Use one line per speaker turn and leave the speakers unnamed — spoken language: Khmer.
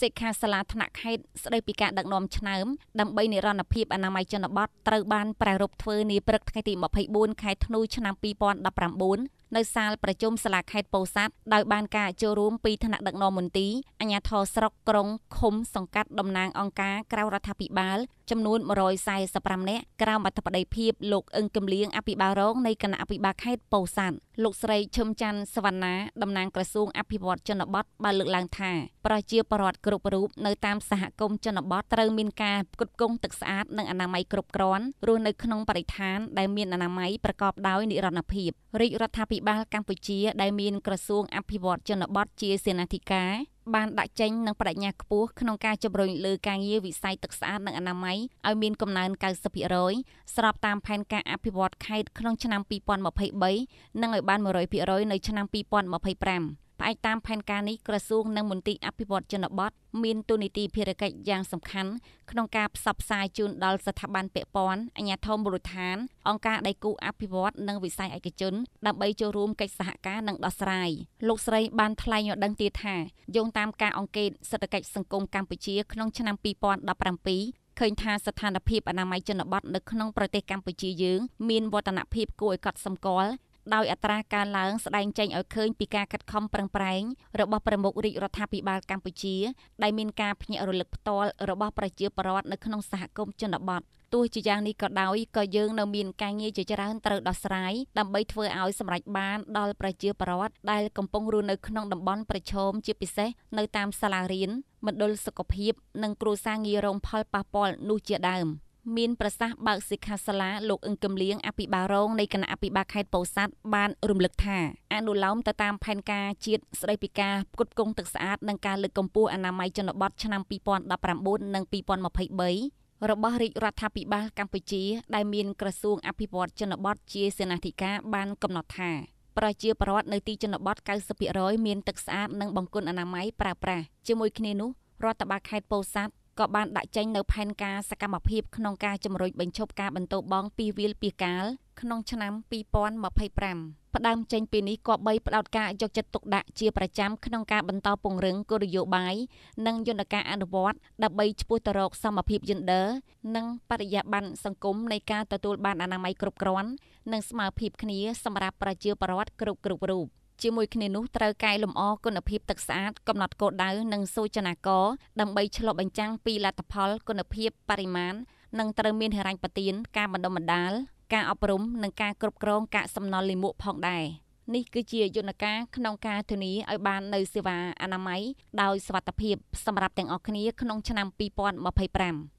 សិក្ខាសាលាថ្នាក់ខេត្តស្ដីពីការដឹកនាំឆ្នើមដើម្បីនិរន្តរភាពអនាម័យជនបទត្រូវបានប្រារព្ធធ្វើនាព្រឹកថ្ងៃទី24ខែធ្នូឆ្នាំ2019 នៅសាលប្រជុំសាលាខេត្តពោធិ៍សាត់ដោយបានការចូលរួមពីថ្នាក់ដឹកនាំមន្ទីរអាជ្ញាធរស្រុកក្រុងឃុំសង្កាត់តំណាងអង្គការក្រៅរដ្ឋាភិបាល ចំនួន145នាក់ក្រោមអធិបតីភាពលោកអឹងគំលៀងអភិបាលរងនៃគណៈអភិបាលខេត្តពោធិ៍សាត់លោកស្រីឈឹមច័ន្ទសវណ្ណាតំណាងក្រសួងអភិវឌ្ឍជនបទបានលើកឡើងថាប្រជាពលរដ្ឋគ្រប់រូបនៅតាមសហគមន៍ជនបទត្រូវមានការផ្គត់ផ្គង់ទឹកស្អាតនិងអនាម័យគ្រប់គ្រាន់រស់នៅក្នុងបរិស្ថានដែលមានអនាម័យប្រកបដោយនិរន្តរភាពរាជរដ្ឋាភិបាលកម្ពុជាដែលមានក្រសួងអភិវឌ្ឍជនបទជាសេនាធិការបានដាក់ចេញនឹងបដិញ្ញាខ្ពស់ក្នុងការជំរុញលើការងារវិស័យទឹកស្អាតនិងអនាម័យឲ្យមានកំណើន90%ស្របតាមផែនការអភិវឌ្ឍខេត្តក្នុងឆ្នាំ2023និងឲ្យបាន100%នៅឆ្នាំ2025 ផ្អែកតាមផែនការនេះក្រសួងនិងមន្ទីរអភិវឌ្ឍជនបទមានទូនីតិភារកិច្ចយ៉ាងសំខាន់ក្នុងការផ្សព្វផ្សាយជូនដល់ស្ថាប័នពាក់ព័ន្ធអាជ្ញាធរមូលដ្ឋានអង្គការដៃគូអភិវឌ្ឍនិងវិស័យឯកជនដើម្បីចូលរួមកិច្ចសហការនិងដោះស្រាយលោកស្រីបានថ្លែងឲ្យដឹងទៀតថាយោងតាមការអង្កេតសេដ្ឋកិច្ចសង្គមកម្ពុជាក្នុងឆ្នាំ2017ឃើញថាស្ថានភាពអនាម័យជនបទនៅក្នុងប្រទេសកម្ពុជាយើងមានវឌ្ឍនភាពគួរឲ្យកត់សម្គាល់ ដោយអត្រាកើនឡើងស្ដែងចេញឲ្យឃើញពីការខិតខំប្រឹងប្រែងរបស់ប្រមុខរាជរដ្ឋាភិបាលកម្ពុជាដែលមានការភ្ញាក់រលឹកផ្ទាល់របស់ប្រជាពលរដ្ឋនៅក្នុងសហគមន៍ជនបទទោះជាយ៉ាងនេះក៏ដោយក៏យើងនៅមានការងារជាច្រើនត្រូវដោះស្រាយដើម្បីធ្វើឲ្យសម្រេចបានដល់ប្រជាពលរដ្ឋដែលកំពុងរស់នៅក្នុងតំបន់ប្រឈមជាពិសេសនៅតាមសាលារៀនមណ្ឌលសុខភាព និងគ្រួសារងាររងផលប៉ះពាល់នោះជាដើម។ មានប្រសាសន៍បើកសិក្ខាសាលាលោកអឹងគំលៀងអភិបាលរងនៃគណៈអភិបាលខេត្តពោធិ៍សាត់បានរំលឹកថាអនុលោមទៅតាមផែនការជាតិស្តីពីការផ្គត់ផ្គង់ទឹកស្អាតនិងការលើកកម្ពស់អនាម័យជនបទឆ្នាំ2019និង2023របស់រាជរដ្ឋាភិបាលកម្ពុជា ដែលមានក្រសួងអភិវឌ្ឍជនបទជាសេនាធិការបានកំណត់ថាប្រជាពលរដ្ឋនៅទីជនបទ90%មានទឹកស្អាតនិងបង្គន់អនាម័យប្រើប្រាស់ជាមួយគ្នានោះរដ្ឋបាលខេត្តពោធិ៍សាត់ ក៏បានដាក់ចេញនៅផែនការសកម្មភាពក្នុងការជំរុញបញ្ឈប់ការបន្តបងពីវាលពីកាលក្នុងឆ្នាំ2025ផ្ដើមចេញពីនេះគប្បីផ្ដោតការយកចិត្តទុកដាក់ជាប្រចាំក្នុងការបន្តពង្រឹងគោលនយោបាយនិងយន្តការអនុវត្តដើម្បីឆ្ពោះទៅរកសមភាពយេនឌ័រនិងបរិយាបន្នសង្គមនៃការទទួលបានអនាម័យគ្រប់គ្រាន់និងស្មើភាពគ្នាសម្រាប់ប្រជាពលរដ្ឋគ្រប់គ្រប់រូប ជាមួយគ្នានោះត្រូវកែលម្អគុណភាពទឹកស្អាតកំណត់គោលដៅនិងសូចនាករដើម្បីឆ្លុះបញ្ចាំងពីលទ្ធផលគុណភាពបរិមាណនិងត្រូវមានហិរញ្ញប្បទានការបណ្ដុំបណ្ដាលការអប់រំនិងការគ្រប់គ្រងកាកសំណល់លាមកផងដែរនេះគឺជាយន្តការក្នុងការធានាឲ្យបាននៅសេវាអនាម័យដោយសុវត្ថិភាពសម្រាប់ទាំងអស់គ្នាក្នុងឆ្នាំ2025